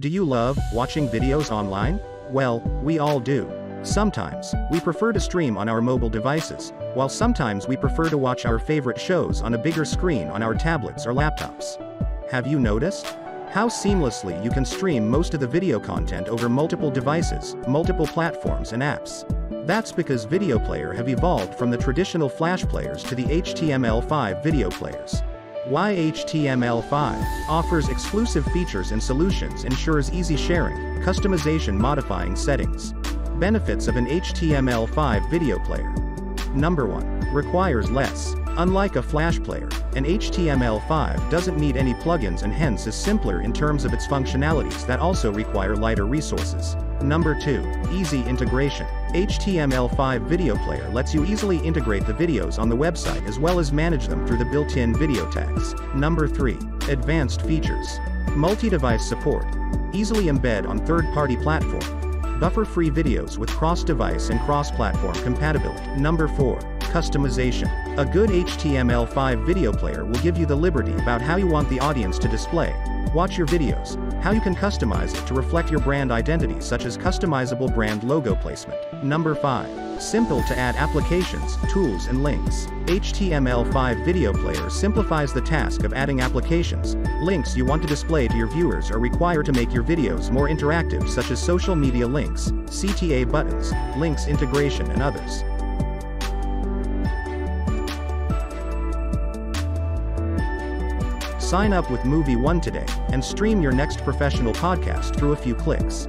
Do you love watching videos online? Well, we all do. Sometimes, we prefer to stream on our mobile devices, while sometimes we prefer to watch our favorite shows on a bigger screen on our tablets or laptops. Have you noticed? How seamlessly you can stream most of the video content over multiple devices, multiple platforms and apps. That's because Video Player have evolved from the traditional Flash players to the HTML5 video players. Why HTML5 offers exclusive features and solutions ensures easy sharing, customization modifying settings. Benefits of an HTML5 video player. Number 1. Requires less. Unlike a Flash player, an HTML5 doesn't need any plugins and hence is simpler in terms of its functionalities that also require lighter resources. Number 2. Easy integration. HTML5 Video Player lets you easily integrate the videos on the website as well as manage them through the built-in video tags. Number 3. Advanced features. Multi-device support. Easily embed on third-party platform. Buffer-free videos with cross-device and cross-platform compatibility. Number 4. Customization. A good HTML5 video player will give you the liberty about how you want the audience to display, watch your videos, how you can customize it to reflect your brand identity such as customizable brand logo placement. Number 5. Simple to add applications, tools and links. HTML5 video player simplifies the task of adding applications, links you want to display to your viewers or require to make your videos more interactive such as social media links, CTA buttons, links integration and others. Sign up with Muvi One today and stream your next professional podcast through a few clicks.